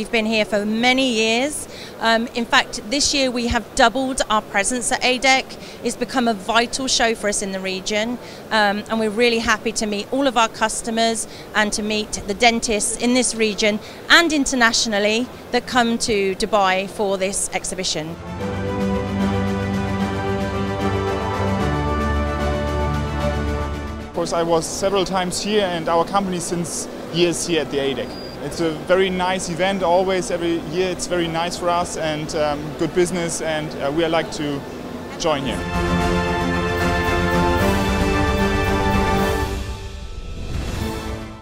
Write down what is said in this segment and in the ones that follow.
We've been here for many years. Um, in fact, this year we have doubled our presence at AEEDC. It's become a vital show for us in the region, um, and we're really happy to meet all of our customers and to meet the dentists in this region and internationally that come to Dubai for this exhibition. Of course, I was several times here and our company since years here at the AEEDC. It's a very nice event always, every year it's very nice for us and um, good business and uh, we like to join here.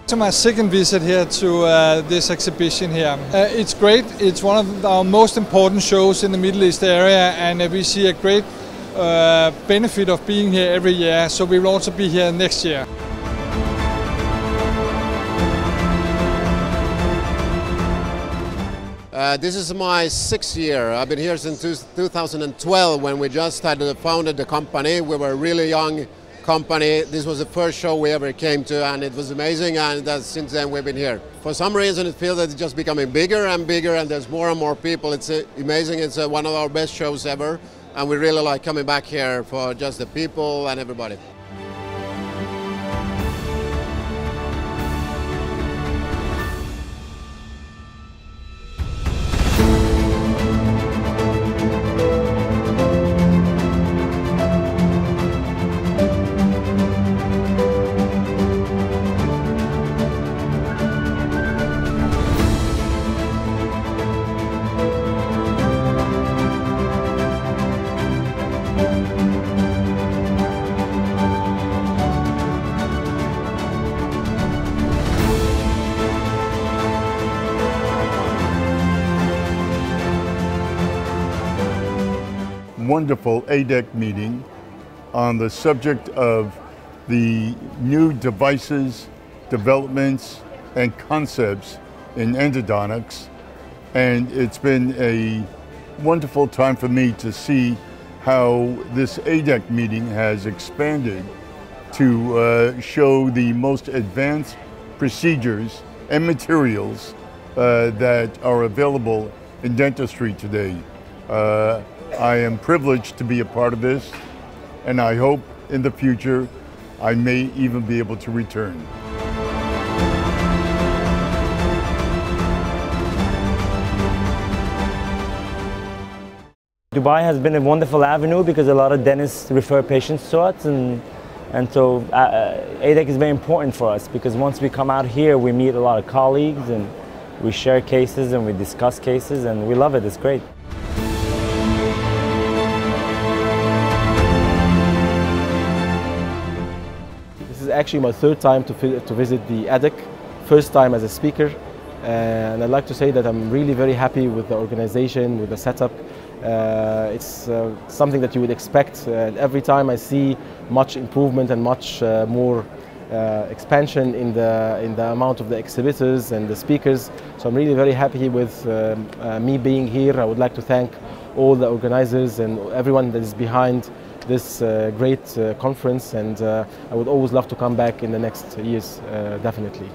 To my second visit here to uh, this exhibition here. Uh, it's great, it's one of our most important shows in the Middle East area and uh, we see a great uh, benefit of being here every year, so we will also be here next year. Uh, this is my sixth year. I've been here since 2012 when we just had founded the company. We were a really young company. This was the first show we ever came to and it was amazing and since then we've been here. For some reason it feels that it's just becoming bigger and bigger and there's more and more people. It's uh, amazing. It's uh, one of our best shows ever and we really like coming back here for just the people and everybody. Wonderful AEEDC meeting on the subject of the new devices, developments, and concepts in endodontics. And it's been a wonderful time for me to see how this AEEDC meeting has expanded to uh, show the most advanced procedures and materials uh, that are available in dentistry today. Uh, I am privileged to be a part of this, and I hope in the future I may even be able to return. Dubai has been a wonderful avenue because a lot of dentists refer patients to us and and so uh, uh AEEDC is very important for us because once we come out here we meet a lot of colleagues and we share cases and we discuss cases and we love it, it's great. Actually my third time to, to visit the AEEDC, first time as a speaker. And I'd like to say that I'm really very happy with the organization, with the setup. Uh, it's uh, something that you would expect. Uh, every time I see much improvement and much uh, more uh, expansion in the, in the amount of the exhibitors and the speakers. So I'm really very happy with um, uh, me being here. I would like to thank all the organizers and everyone that is behind this uh, great uh, conference and uh, I would always love to come back in the next years, definitely.